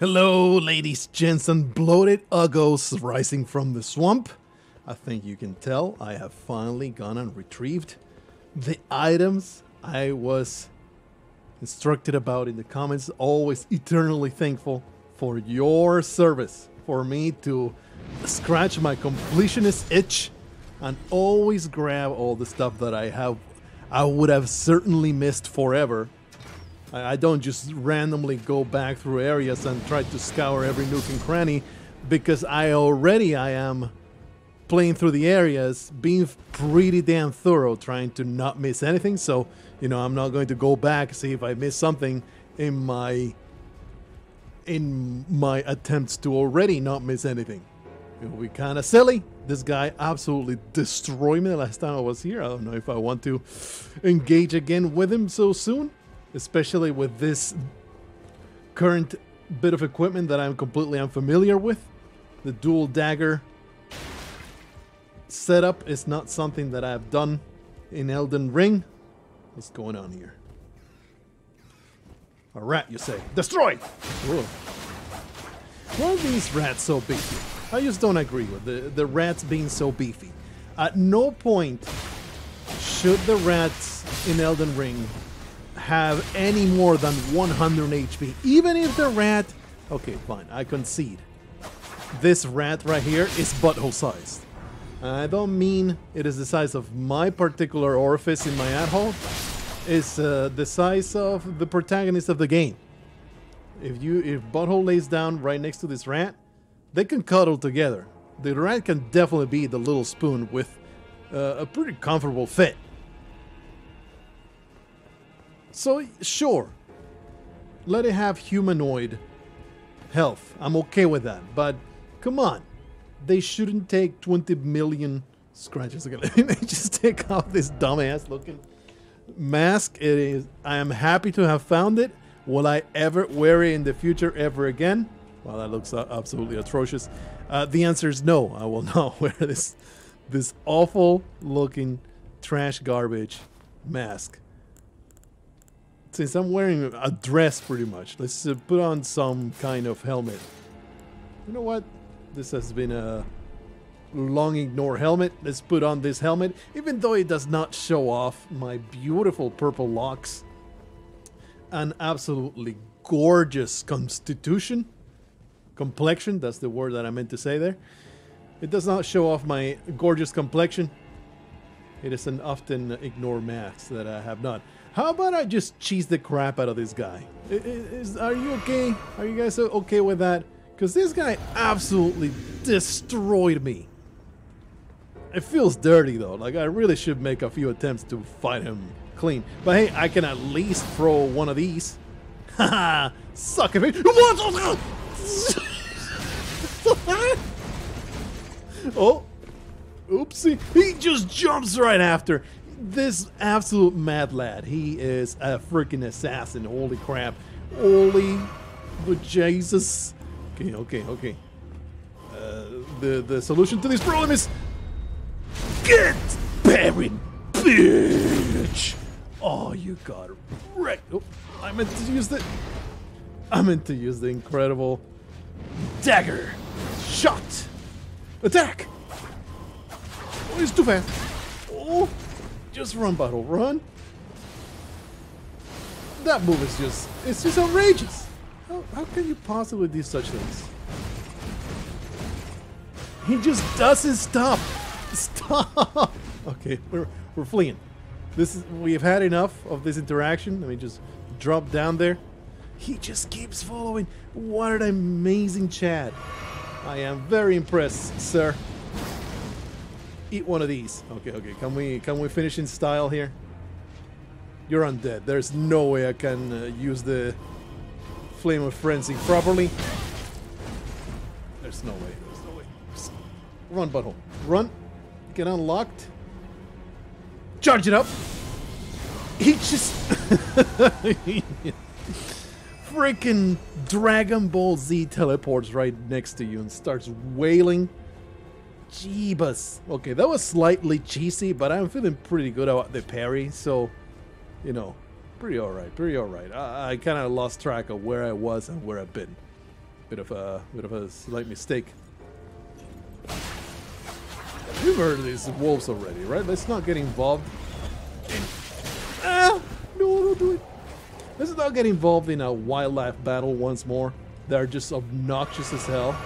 Hello, ladies, gents, and bloated uggos rising from the swamp. I think you can tell I have finally gone and retrieved the items I was instructed about in the comments. Always eternally thankful for your service, for me to scratch my completionist itch and always grab all the stuff that I have I would have certainly missed forever. I, I don't just randomly go back through areas and try to scour every nook and cranny because I already I am playing through the areas, being pretty damn thorough, trying to not miss anything. So, you know, I'm not going to go back see if I missed something in my in my attempts to already not miss anything. It would be kind of silly. This guy absolutely destroyed me the last time I was here. I don't know if I want to engage again with him so soon, especially with this current bit of equipment that I'm completely unfamiliar with. The dual dagger setup is not something that I've done in Elden Ring. What's going on here? A rat, you say? Destroy! Whoa. Why are these rats so beefy? I just don't agree with the, the rats being so beefy. At no point should the rats in Elden Ring have any more than 100 HP. Even if the rat... Okay, fine, I concede. This rat right here is butthole sized. I don't mean it is the size of my particular orifice in my asshole. It's uh, the size of the protagonist of the game. If you if butthole lays down right next to this rat, they can cuddle together. The rat can definitely be the little spoon with uh, a pretty comfortable fit. So sure, let it have humanoid health. I'm okay with that. But come on, they shouldn't take 20 million scratches again. they just take off this dumbass looking mask. It is. I am happy to have found it. Will I ever wear it in the future ever again? Well, that looks absolutely atrocious. Uh, the answer is no. I will not wear this this awful looking trash garbage mask. Since I'm wearing a dress pretty much, let's uh, put on some kind of helmet. You know what? This has been a long ignored helmet. Let's put on this helmet, even though it does not show off my beautiful purple locks. An absolutely gorgeous constitution. Complexion, that's the word that I meant to say there. It does not show off my gorgeous complexion. It is an often ignored mask that I have not. How about I just cheese the crap out of this guy? Is, are you okay? Are you guys okay with that? Because this guy absolutely destroyed me. It feels dirty though. Like I really should make a few attempts to fight him clean. But hey, I can at least throw one of these. Haha! Suck at me! Oh, oh! Oopsie! He just jumps right after this absolute mad lad. He is a freaking assassin. Holy crap! Holy, Jesus! Okay, okay, okay. Uh, the the solution to this problem is get buried, bitch. Oh, you got wrecked. Oh, I meant to use the. I meant to use the incredible dagger shot. Attack! Oh, he's too fast. Oh, just run, Bottle, run. That move is just, it's just outrageous. How, how can you possibly do such things? He just doesn't stop. Stop. Okay, we're, we're fleeing. This is, we've had enough of this interaction. Let me just drop down there. He just keeps following. What an amazing chat. I am very impressed, sir. Eat one of these. Okay, okay. Can we can we finish in style here? You're undead. There's no way I can uh, use the flame of frenzy properly. There's no way. There's no way. Run, butthole. Run. Get unlocked. Charge it up. He just freaking Dragon Ball Z teleports right next to you and starts wailing. Jeebus. Okay, that was slightly cheesy, but I'm feeling pretty good about the parry, so, you know, pretty alright, pretty alright. I, I kind of lost track of where I was and where I've been. Bit of a bit of a slight mistake. We've heard of these wolves already, right? Let's not get involved in. Ah! No, don't do it. Let's not get involved in a wildlife battle once more. They're just obnoxious as hell.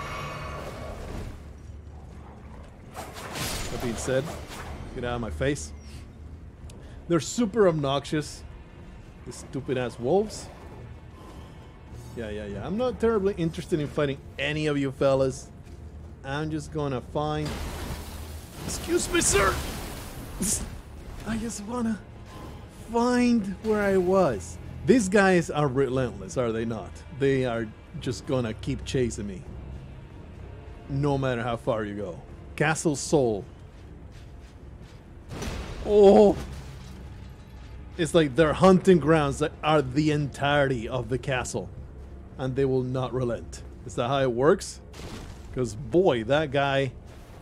Being said, get out of my face. They're super obnoxious. These stupid ass wolves. Yeah, yeah, yeah. I'm not terribly interested in fighting any of you fellas. I'm just gonna find. Excuse me, sir! I just wanna find where I was. These guys are relentless, are they not? They are just gonna keep chasing me. No matter how far you go. Castle Sol. Oh! It's like their hunting grounds that are the entirety of the castle. And they will not relent. Is that how it works? Because boy, that guy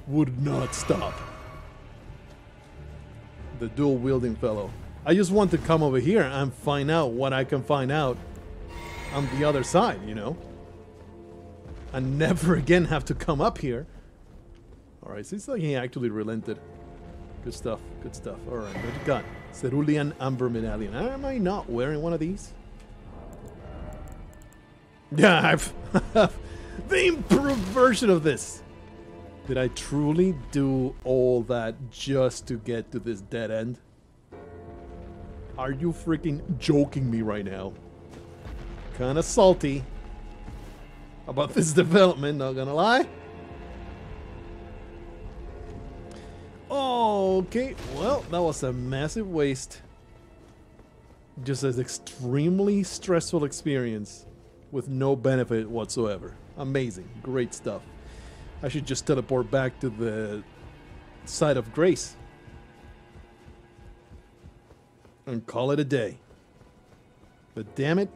would not stop. The dual wielding fellow. I just want to come over here and find out what I can find out on the other side, you know? And never again have to come up here. Alright, it's like he actually relented. Good stuff, good stuff. Alright, what you got? Cerulean Amber Medallion. Am I not wearing one of these? Yeah, I've, the improved version of this. Did I truly do all that just to get to this dead end? Are you freaking joking me right now? Kinda salty about this development, not gonna lie. Okay, well, that was a massive waste. Just an extremely stressful experience with no benefit whatsoever. Amazing, great stuff. I should just teleport back to the site of grace and call it a day. But damn it,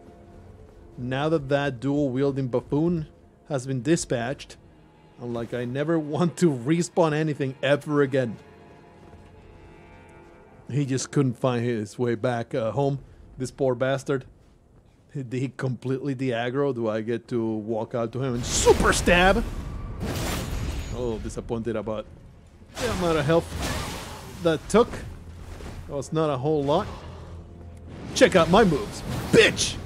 now that that dual wielding buffoon has been dispatched, I'm like, I never want to respawn anything ever again. He just couldn't find his way back uh, home. This poor bastard. Did he completely de-aggro? Do I get to walk out to him and super stab? Oh, disappointed about the amount of health that took. That was not a whole lot. Check out my moves, bitch!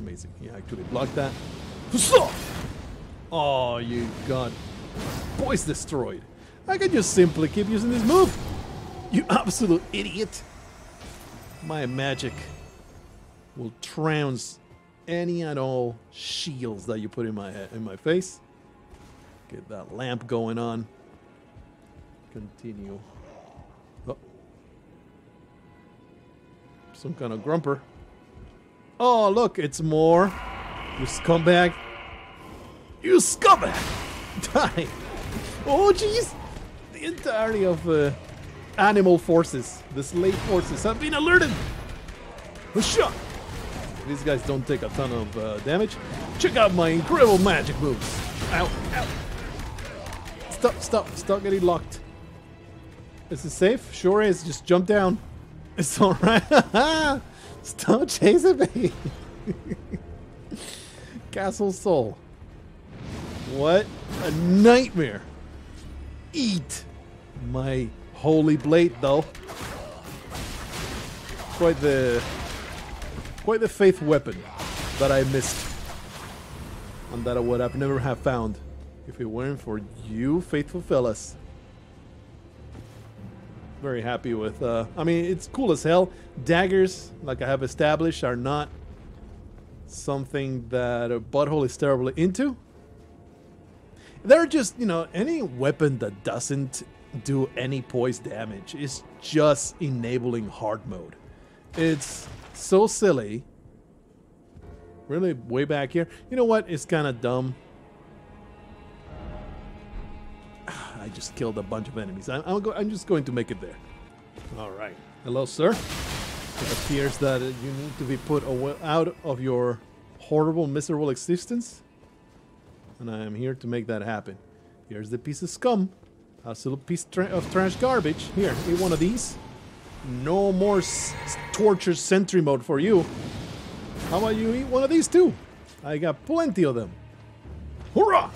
Amazing. He actually blocked that. Oh, you god. Boys destroyed. I can just simply keep using this move. You absolute idiot. My magic will trounce any and all shields that you put in my head, in my face. Get that lamp going on. Continue. Oh. Some kind of grumper. Oh, look, it's more. You scumbag. You scumbag! Die! Oh, jeez! The entirety of uh, animal forces, the slave forces, have been alerted! Shot! These guys don't take a ton of uh, damage. Check out my incredible magic moves! Ow, ow! Stop, stop, stop getting locked. Is this safe? Sure is. Just jump down. It's alright. stop chasing me! Castle Sol. What a nightmare. Eat my holy blade, though. Quite the quite the faith weapon that I missed, and that I would have never have found if it weren't for you, faithful fellas. Very happy with. Uh, I mean, it's cool as hell. Daggers, like I have established, are not something that a butthole is terribly into. They're just, you know, any weapon that doesn't do any poise damage is just enabling hard mode. It's so silly. Really, way back here. You know what? It's kind of dumb. I just killed a bunch of enemies. I'm, I'm, I'm, just going to make it there. All right. Hello, sir. It appears that you need to be put out of your horrible, miserable existence and I am here to make that happen. Here's the piece of scum. A little piece tra of trash garbage. Here, eat one of these. No more torture sentry mode for you. How about you eat one of these too? I got plenty of them. Hurrah!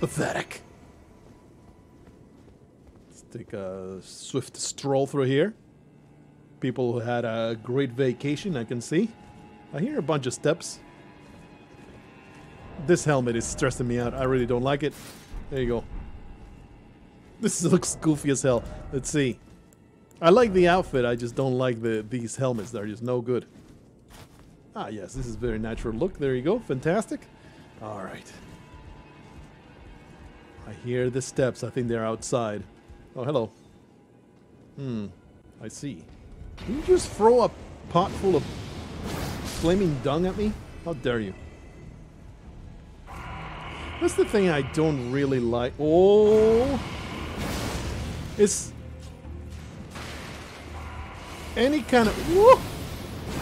Pathetic. Let's take a swift stroll through here. People who had a great vacation, I can see. I hear a bunch of steps. This helmet is stressing me out. I really don't like it. There you go. This looks goofy as hell. Let's see. I like the outfit, I just don't like the these helmets. They're just no good. Ah, yes, this is very natural look. There you go. Fantastic. All right. I hear the steps. I think they're outside. Oh, hello. Hmm. I see. Can you just throw a pot full of flaming dung at me? How dare you? That's the thing I don't really like. Oh! It's... Any kind of... Woo!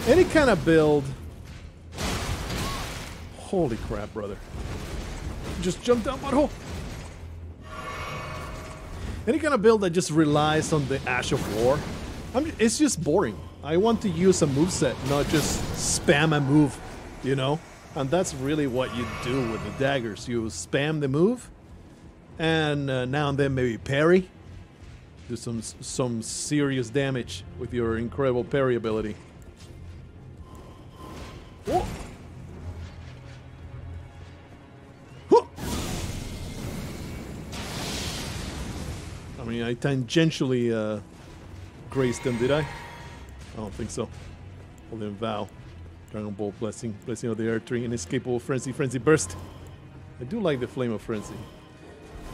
Any kind of build... Holy crap, brother. Just jump down butthole. Any kind of build that just relies on the Ash of War, I'm, it's just boring. I want to use a move set, not just spam a move, you know? And that's really what you do with the daggers. You spam the move, and uh, now and then maybe parry. Do some some serious damage with your incredible parry ability. Whoa. I mean, I tangentially uh, grazed them, did I? I don't think so. Golden vow. Dragon Ball blessing, blessing of the earth tree, inescapable frenzy, frenzy burst. I do like the flame of frenzy.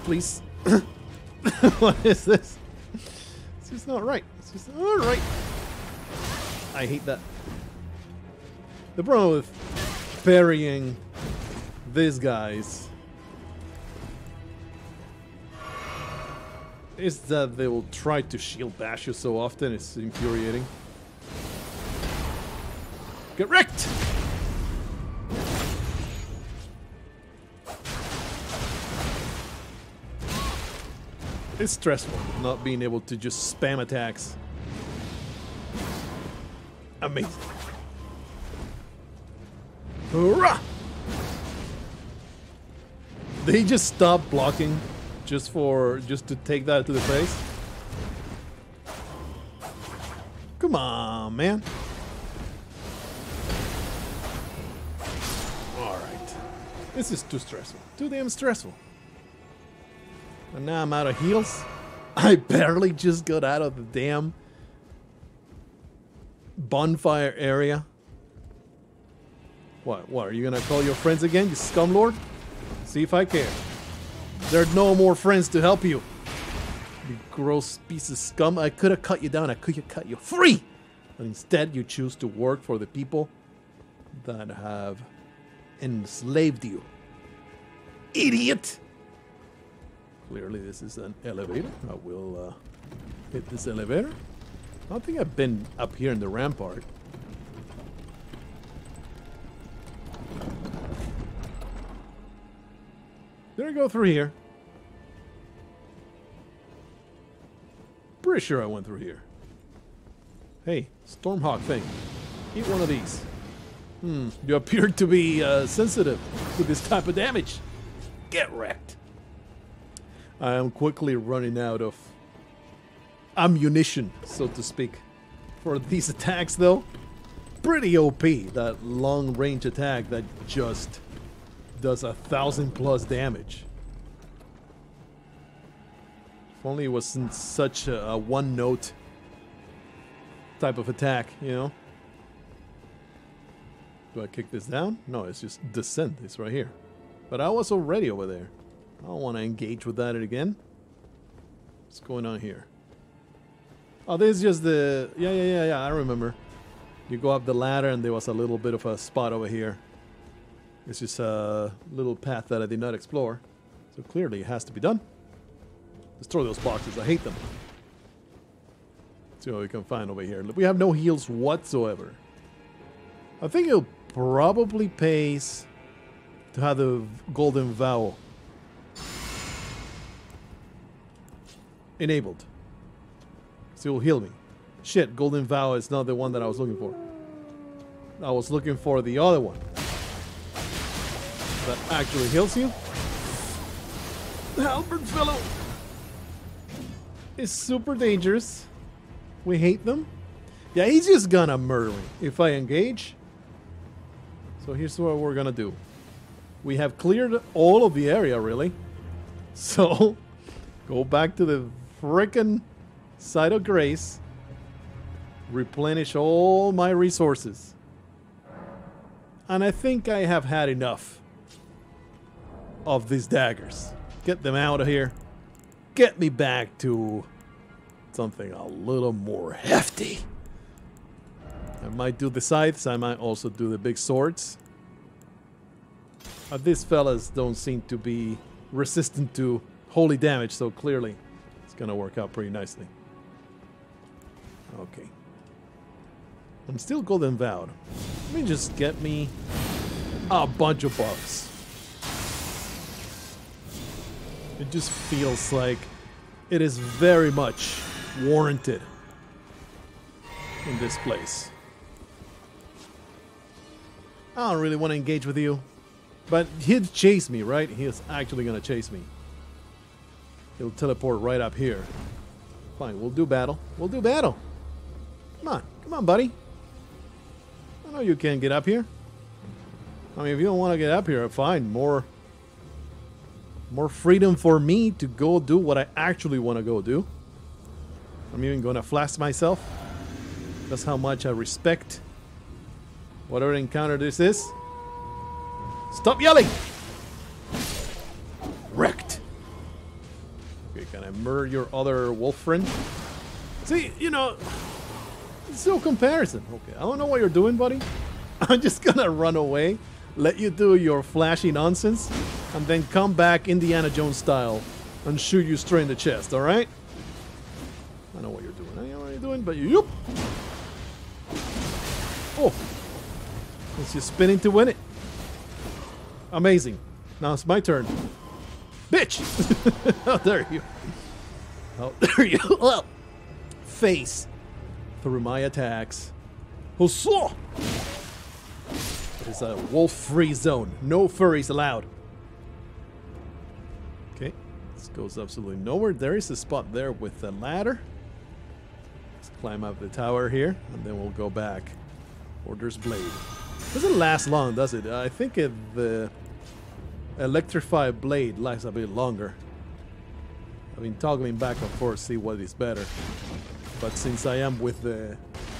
Please. what is this? It's just not right. It's just not right. I hate that. The problem with parrying these guys is that they will try to shield bash you so often, it's infuriating. Get wrecked! It's stressful not being able to just spam attacks. Amazing. Hurrah! They just stop blocking just for just to take that to the face. Come on, man. This is too stressful. Too damn stressful. And now I'm out of heals. I barely just got out of the damn bonfire area. What? What? Are you gonna call your friends again, you scumlord? See if I care. There are no more friends to help you. You gross piece of scum. I could have cut you down. I could have cut you free. But instead, you choose to work for the people that have enslaved you. Idiot! Clearly, this is an elevator. I will uh, hit this elevator. I don't think I've been up here in the rampart. There I go through here. Pretty sure I went through here. Hey, Stormhawk thing. Eat one of these. Hmm, you appear to be uh, sensitive to this type of damage. Get wrecked. I am quickly running out of ammunition, so to speak, for these attacks, though. Pretty OP, that long range attack that just does a thousand plus damage. If only it wasn't such a, a one note type of attack, you know? Do I kick this down? No, it's just descent. It's right here. But I was already over there. I don't want to engage with that again. What's going on here? Oh, this is just the... Yeah, yeah, yeah, yeah, I remember. You go up the ladder and there was a little bit of a spot over here. It's just a little path that I did not explore. So clearly it has to be done. Let's throw those boxes. I hate them. Let's see what we can find over here. We have no heals whatsoever. I think it'll probably pays to have the golden vow enabled. So it will heal me. Shit, golden vow is not the one that I was looking for. I was looking for the other one. that actually heals you. The halberd fellow is super dangerous. We hate them. Yeah, he's just gonna murder me if I engage. So here's what we're gonna do. We have cleared all of the area, really. So, go back to the frickin' site of grace. Replenish all my resources. And I think I have had enough of these daggers. Get them out of here. Get me back to something a little more hefty. Might do the scythes, I might also do the big swords. Uh, these fellas don't seem to be resistant to holy damage, so clearly it's gonna work out pretty nicely. Okay. I'm still golden vowed. Let me just get me a bunch of buffs. It just feels like it is very much warranted in this place. I don't really want to engage with you. But he'd chase me, right? He is actually going to chase me. He'll teleport right up here. Fine, we'll do battle. We'll do battle. Come on. Come on, buddy. I know you can't get up here. I mean, if you don't want to get up here, fine. More more freedom for me to go do what I actually want to go do. I'm even going to flash myself. That's how much I respect whatever encounter this is. Stop yelling! Wrecked. Okay, can I murder your other wolf friend? See, you know, it's no comparison. Okay, I don't know what you're doing, buddy. I'm just gonna run away, let you do your flashy nonsense, and then come back Indiana Jones style and shoot you straight in the chest, alright? I know what you're doing. I know what you're doing, but you. It's just spinning to win it. Amazing. Now it's my turn. Bitch! oh, there you Oh, there you Well, face through my attacks. Husso! It's a wolf-free zone. No furries allowed. Okay. This goes absolutely nowhere. There is a spot there with the ladder. Let's climb up the tower here, and then we'll go back. Order's Blade. Doesn't last long, does it? I think it, the electrified blade lasts a bit longer. I've been toggling back and forth to see what is better. But since I am with the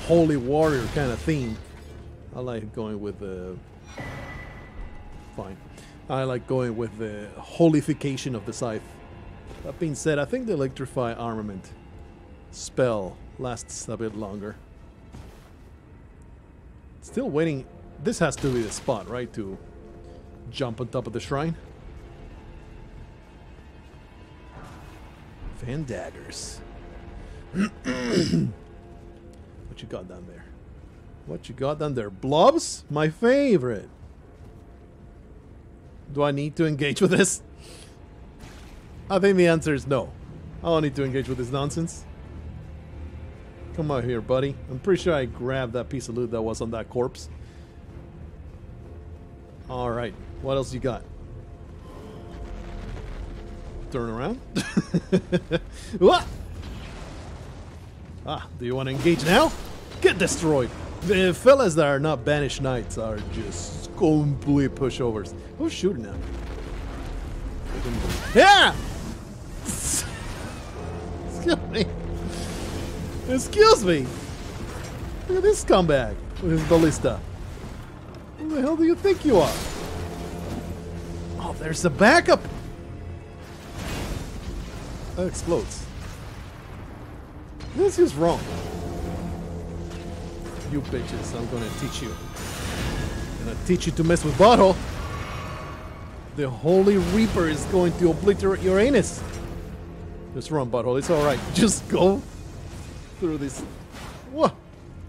holy warrior kind of theme, I like going with the... Fine. I like going with the holification of the scythe. That being said, I think the electrify armament spell lasts a bit longer. Still waiting. This has to be the spot, right? To jump on top of the shrine. Fan daggers. what you got down there? What you got down there? Blobs? My favorite. Do I need to engage with this? I think the answer is no. I don't need to engage with this nonsense. Come out here, buddy. I'm pretty sure I grabbed that piece of loot that was on that corpse. Alright. What else you got? Turn around. what? Ah, do you want to engage now? Get destroyed. The fellas that are not banished knights are just complete pushovers. Who's shooting them? Yeah! Excuse me. Excuse me. Look at this scumbag with his ballista. Who the hell do you think you are? Oh, there's the backup. That explodes. This is wrong. You bitches, I'm gonna teach you. I'm gonna teach you to mess with Bottle. The Holy Reaper is going to obliterate your anus. Just run, Butthole. It's alright. Just go through this. Whoa!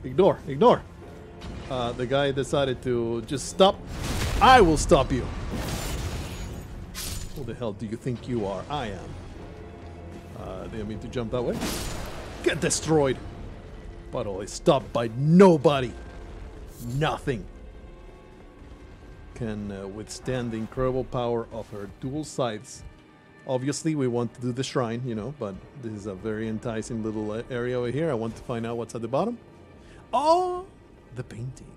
Ignore, ignore. Uh, the guy decided to just stop. I will stop you. Who the hell do you think you are? I am. Uh, they mean to jump that way? Get destroyed! Butthole is stopped by nobody. Nothing. can uh, withstand the incredible power of her dual scythes. Obviously, we want to do the shrine, you know, but this is a very enticing little uh, area over here. I want to find out what's at the bottom. Oh, the painting.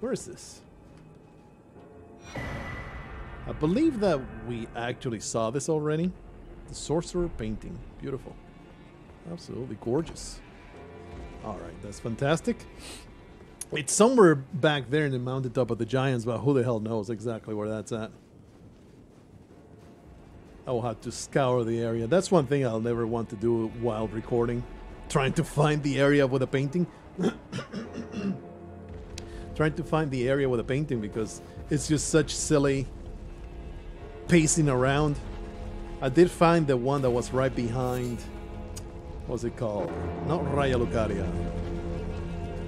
Where is this? I believe that we actually saw this already. The sorcerer painting. Beautiful. Absolutely gorgeous. All right, that's fantastic. It's somewhere back there in the mountaintop of the giants, but who the hell knows exactly where that's at. I will have to scour the area. That's one thing I'll never want to do while recording. Trying to find the area with a painting. Trying to find the area with the painting because it's just such silly pacing around. I did find the one that was right behind. What's it called? Not Raya Lucaria.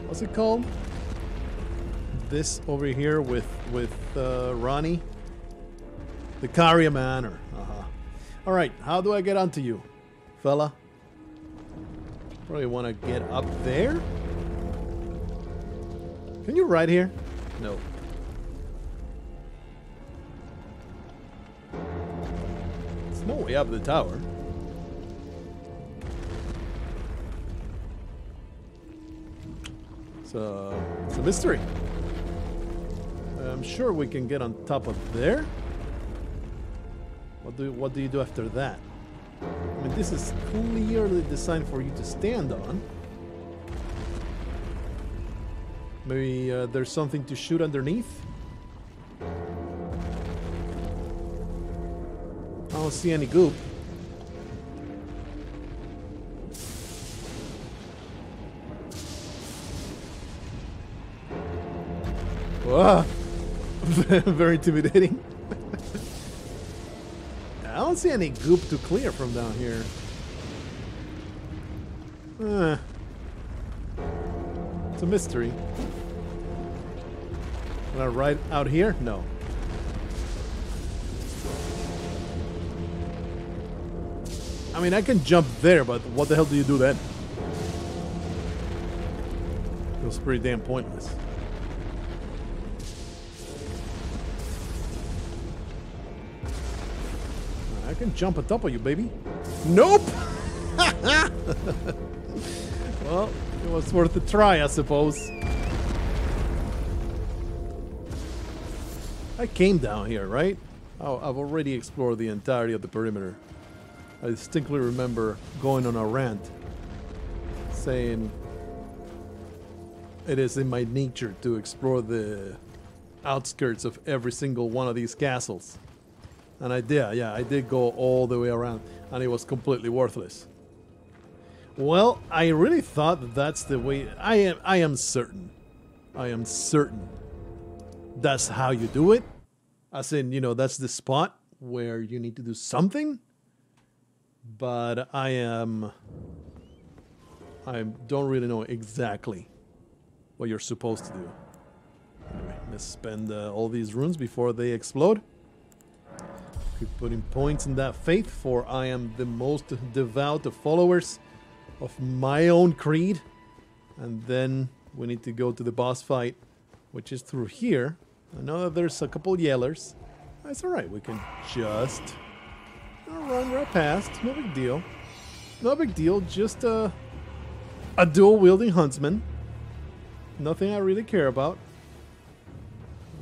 What's it called? This over here with with uh, Ranni. The Caria Manor. Uh-huh. All right, how do I get onto you, fella? Probably want to get up there. Can you ride here? No. It's no way up the tower. It's a, it's a mystery. I'm sure we can get on top of there. What do what do you do after that? I mean, this is clearly designed for you to stand on. Maybe uh, there's something to shoot underneath. I don't see any goop. Whoa! Very intimidating. I don't see any goop to clear from down here. Uh, it's a mystery. Can I ride out here? No. I mean, I can jump there, but what the hell do you do then? Feels pretty damn pointless. I can jump on top of you, baby. Nope! well, it was worth a try, I suppose. I came down here, right? Oh, I've already explored the entirety of the perimeter. I distinctly remember going on a rant saying it is in my nature to explore the outskirts of every single one of these castles. And I did, yeah, I did go all the way around, and it was completely worthless. Well, I really thought that that's the way. I am. I am certain. I am certain. That's how you do it. As in, you know, that's the spot where you need to do something. But I am. I don't really know exactly what you're supposed to do. Anyway, let's spend uh, all these runes before they explode. Keep putting points in that faith, for I am the most devout of followers of my own creed. And then we need to go to the boss fight, which is through here. I know that there's a couple yellers. That's alright, we can just run right past. No big deal. No big deal, just a, a dual wielding huntsman. Nothing I really care about.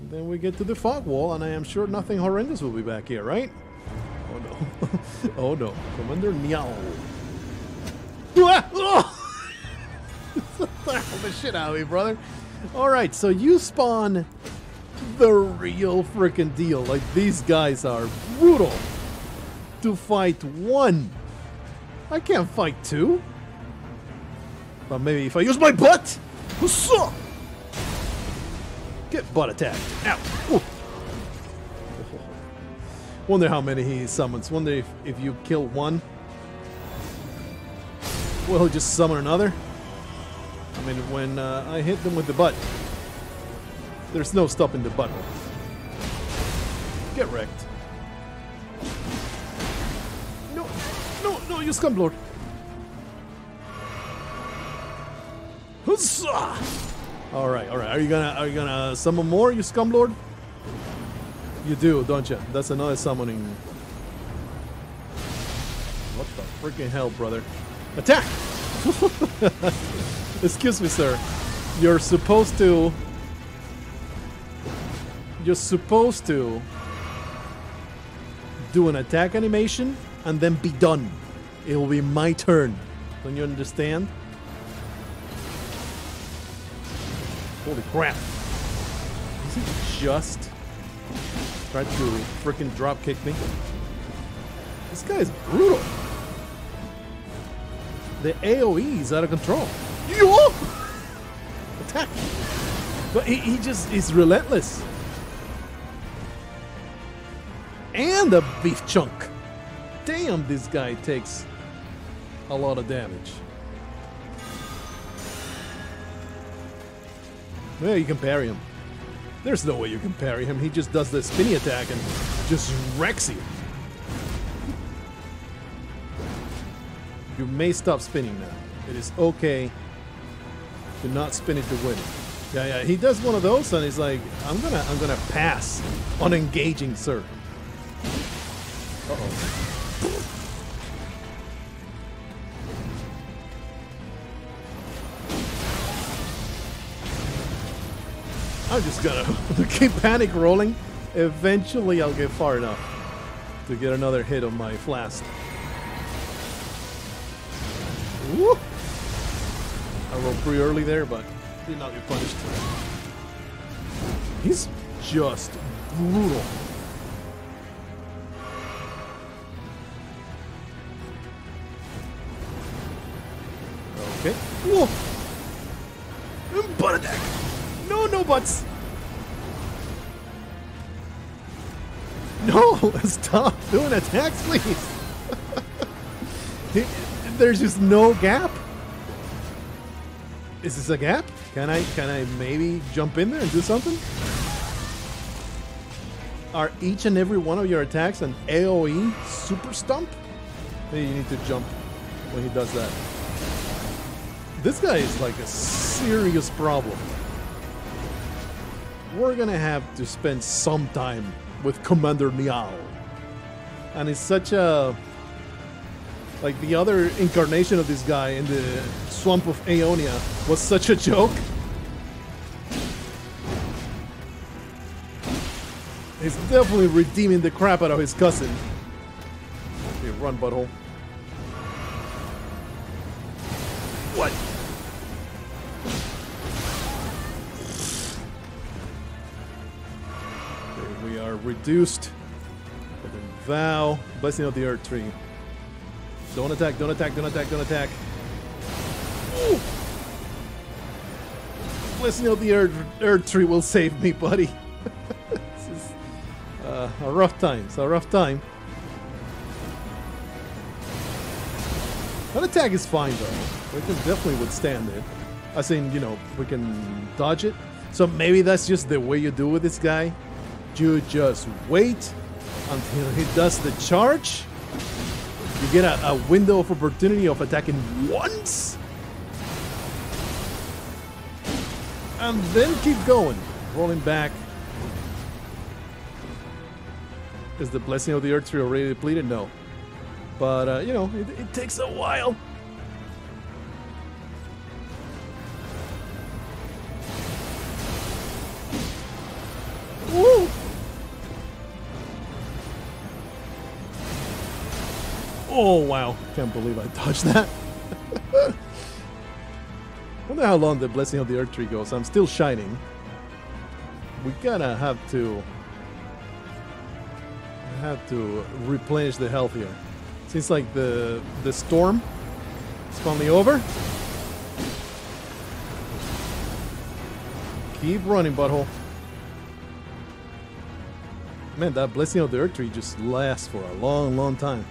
And then we get to the fog wall, and I am sure nothing horrendous will be back here, right? Oh no. oh no. Commander Meow. Oh! the shit out of me, brother. Alright, so you spawn the real freaking deal. Like, these guys are brutal. To fight one. I can't fight two. But maybe if I use my butt. Up? Get butt attacked. Ow. Ooh. Wonder how many he summons. Wonder if, if you kill one, will he just summon another? I mean, when uh, I hit them with the butt, there's no stopping the butt. Get wrecked. No, no, no, you scumlord. Huzzah! All right, all right. Are you gonna are you gonna summon more, you scumlord? You do, don't you? That's another summoning. What the freaking hell, brother? Attack! Excuse me, sir. You're supposed to. You're supposed to do an attack animation and then be done. It will be my turn. Don't you understand? Holy crap. Is it just tried to freaking drop kick me? This guy is brutal. The AoE is out of control. Yo! Attack! But he, he just is relentless. And a beef chunk. Damn, this guy takes a lot of damage. Yeah, you can parry him. There's no way you can parry him. He just does the spinny attack and just wrecks you. You may stop spinning now. It is okay to not spin it to win. Yeah, yeah. He does one of those and he's like, I'm gonna I'm gonna pass on engaging, sir. Uh-oh. I'm just gonna keep panic rolling. Eventually, I'll get far enough to get another hit on my flask. Woo! I rolled pretty early there, but did not get punished. He's just brutal. Whoa! Mm, Butt attack! No, no buts! No! Stop doing attacks, please! There's just no gap. Is this a gap? Can I can I maybe jump in there and do something? Are each and every one of your attacks an AoE super stump? Maybe you need to jump when he does that. This guy is like a serious problem. We're gonna have to spend some time with Commander Niall. And it's such a like the other incarnation of this guy in the swamp of Aeonia was such a joke. He's definitely redeeming the crap out of his cousin. Okay, run, butthole. Reduced. Vow, blessing of the earth tree. Don't attack, don't attack, don't attack, don't attack. Ooh. Blessing of the earth, earth tree will save me, buddy. this is uh, a rough time. It's a rough time. That attack is fine, though. We can definitely withstand it. I think, you know, we can dodge it. So maybe that's just the way you do with this guy. You just wait until he does the charge you get a, a window of opportunity of attacking once? And then keep going. Rolling back. Is the Blessing of the Earth Tree already depleted? No. But, uh, you know, it, it takes a while. Oh, wow. Can't believe I touched that. wonder how long the Blessing of the Earth Tree goes. I'm still shining. We gotta have to... Have to replenish the health here. Seems like the the storm is finally over. Keep running, butthole. Man, that Blessing of the Earth Tree just lasts for a long, long time.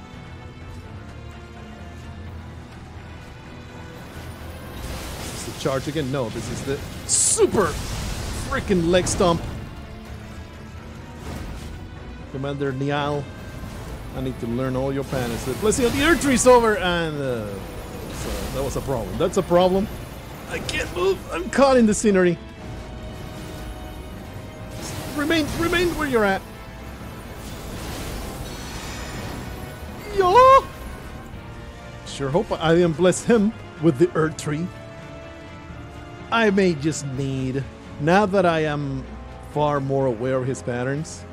charge again. No, this is the super freaking leg stomp. Commander Niall, I need to learn all your planets. The blessing of the earth tree's over, and uh, so that was a problem. That's a problem. I can't move. I'm caught in the scenery. Remain, remain where you're at. Yo! Sure hope I didn't bless him with the earth tree. I may just need, now that I am far more aware of his patterns,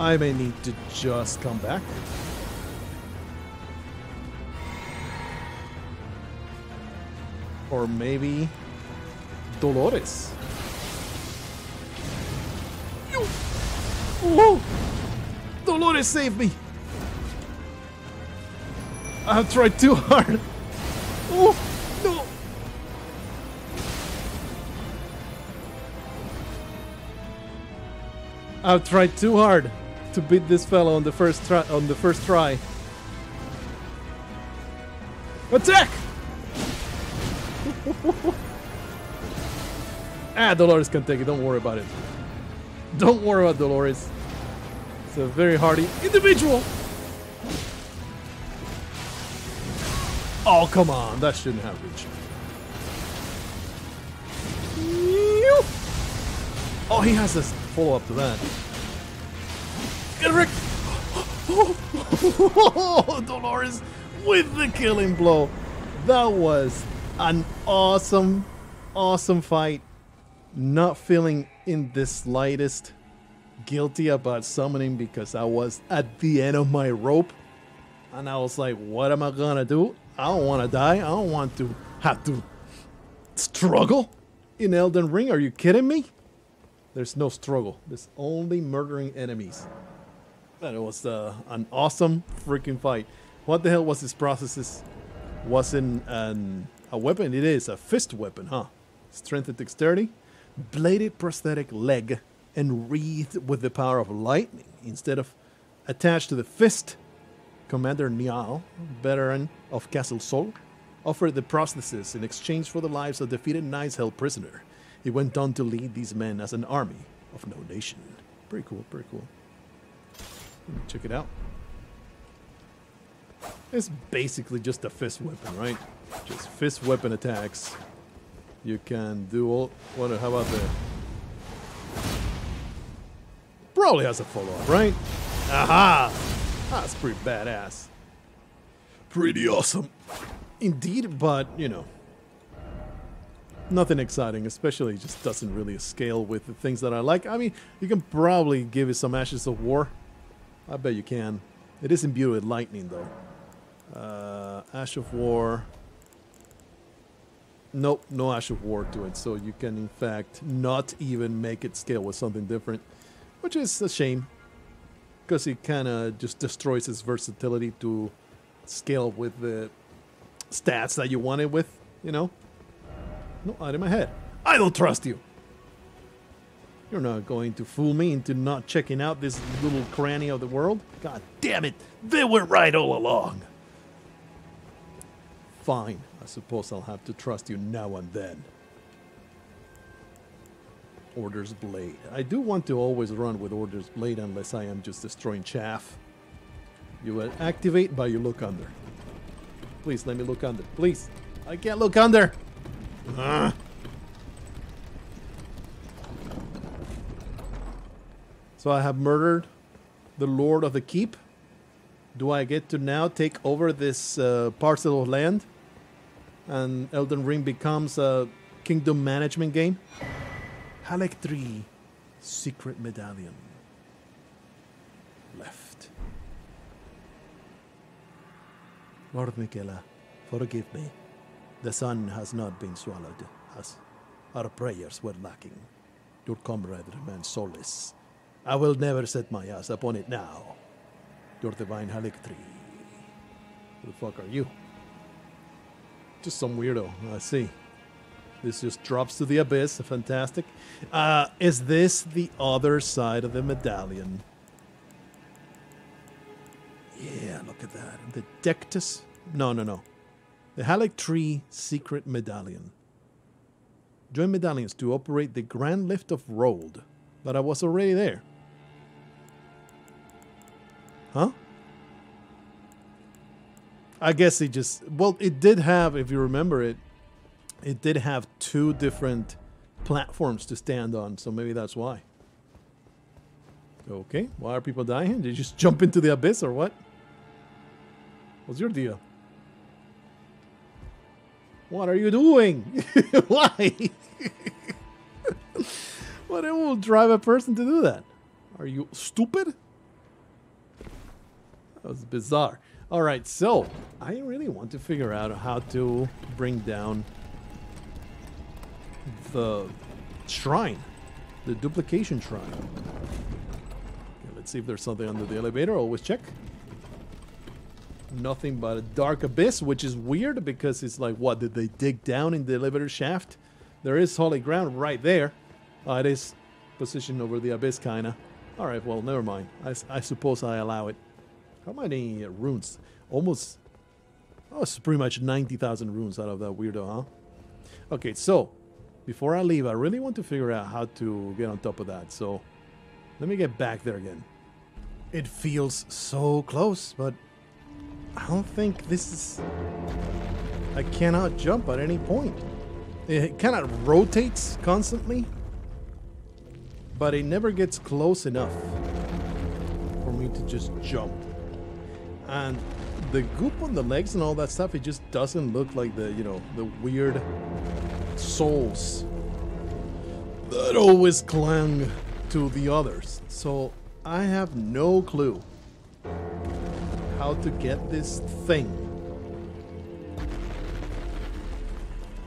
I may need to just come back. Or maybe Dolores. Whoa! Dolores saved me! I have tried too hard. Oh, no! I've tried too hard to beat this fellow on the first try. On the first try. Attack! ah, Dolores can take it. Don't worry about it. Don't worry about Dolores. It's a very hardy individual. Oh, come on. That shouldn't have reached. Oh, he has this follow up to that. Get Rick! Dolores with the killing blow. That was an awesome, awesome fight. Not feeling in the slightest guilty about summoning because I was at the end of my rope. And I was like, what am I gonna do? I don't wanna die. I don't want to have to struggle in Elden Ring. Are you kidding me? There's no struggle. There's only murdering enemies. And it was uh, an awesome freaking fight. What the hell was this prosthesis? Wasn't an, a weapon? It is a fist weapon, huh? Strength and dexterity. Bladed prosthetic leg and wreathed with the power of lightning instead of attached to the fist. Commander Niall, veteran of Castle Sol, offered the prosthesis in exchange for the lives of defeated knights held prisoner. He went on to lead these men as an army of no nation. Pretty cool, pretty cool. Check it out. It's basically just a fist weapon, right? Just fist weapon attacks. You can do all. What? How about the? Probably has a follow-up, right? Aha! That's pretty badass. Pretty awesome. Indeed, but you know, nothing exciting, especially just doesn't really scale with the things that I like. I mean, you can probably give it some Ashes of War. I bet you can. It is imbued with lightning, though. Uh, Ash of War. Nope, no Ash of War to it. So you can, in fact, not even make it scale with something different, which is a shame because it kind of just destroys its versatility to scale with the stats that you want it with, you know? No, out of my head. I don't trust you. You're not going to fool me into not checking out this little cranny of the world. God damn it. They were right all along. Fine. I suppose I'll have to trust you now and then. Orders Blade. I do want to always run with Orders Blade unless I am just destroying chaff. You will activate by you look under. Please let me look under. Please. I can't look under. Ugh. So I have murdered the Lord of the Keep. Do I get to now take over this uh, parcel of land? And Elden Ring becomes a kingdom management game? Haligtree Secret Medallion. Left. Lord Miquella, forgive me. The sun has not been swallowed, as our prayers were lacking. Your comrade remains soulless. I will never set my eyes upon it now. Your divine Haligtree. Who the fuck are you? Just some weirdo. I see. This just drops to the abyss. Fantastic. Uh, is this the other side of the medallion? Yeah, look at that. The Dectus. No, no, no. The Haligtree Secret Medallion. Join medallions to operate the Grand Lift of Rold. But I was already there. Huh? I guess it just well, it did have, if you remember it, it did have two different platforms to stand on, so maybe that's why. Okay, why are people dying? Did you just jump into the abyss or what? What's your deal? What are you doing? why? what will drive a person to do that? Are you stupid? That was bizarre. All right, so I really want to figure out how to bring down the shrine, the duplication shrine. Okay, let's see if there's something under the elevator. Always check. Nothing but a dark abyss, which is weird because it's like, what, did they dig down in the elevator shaft? There is holy ground right there. Uh, it is positioned over the abyss, kinda. Alright, well, never mind. I, I suppose I allow it. How many uh, runes? Almost. Oh, it's pretty much 90,000 runes out of that weirdo, huh? Okay, so before I leave, I really want to figure out how to get on top of that. So let me get back there again. It feels so close, but I don't think this is. I cannot jump at any point. It kind of rotates constantly, but it never gets close enough for me to just jump. And the goop on the legs and all that stuff, it just doesn't look like the, you know, the weird souls that always clang to the others. So I have no clue how to get this thing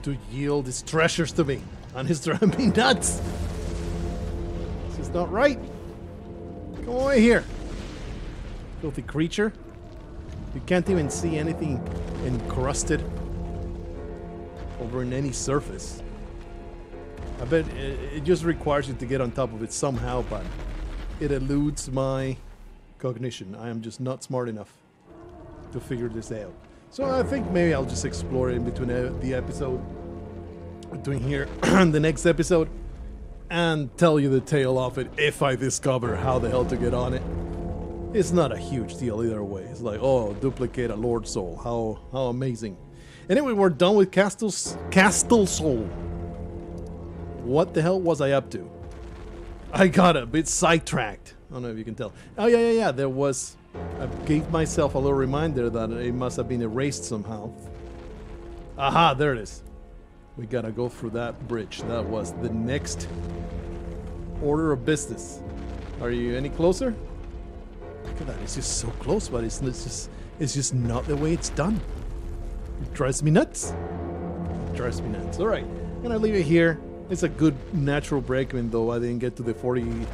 to yield its treasures to me. And it's driving me nuts. This is not right. Come away here. Filthy creature. You can't even see anything encrusted over in any surface. I bet it, just requires you to get on top of it somehow, but it eludes my cognition. I am just not smart enough to figure this out. So I think maybe I'll just explore it in between the episode, between here and the next episode, and tell you the tale of it if I discover how the hell to get on it. It's not a huge deal either way. It's like, oh, duplicate a Lord Soul. How how amazing. Anyway, we're done with Castle's Castle Sol. What the hell was I up to? I got a bit sidetracked. I don't know if you can tell. Oh yeah, yeah, yeah. There was. I gave myself a little reminder that it must have been erased somehow. Aha, there it is. We gotta go through that bridge. That was the next order of business. Are you any closer? Look at that. It's just so close, but it's, it's just it's just not the way it's done. It drives me nuts. It drives me nuts. All right, I'm gonna leave it here. It's a good natural break, even though I didn't get to the 40,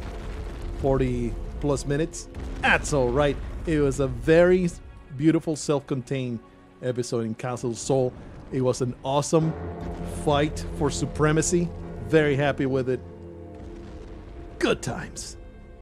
40 plus minutes. That's all right. It was a very beautiful, self-contained episode in Castle Sol. It was an awesome fight for supremacy. Very happy with it. Good times.